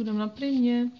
Budeme na primě.